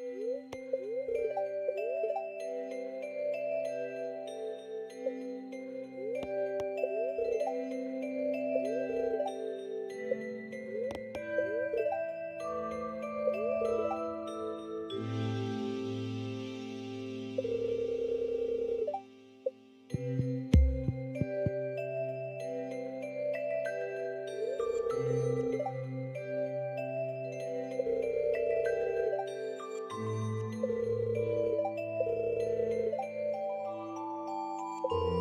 Música Bye.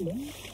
嗯。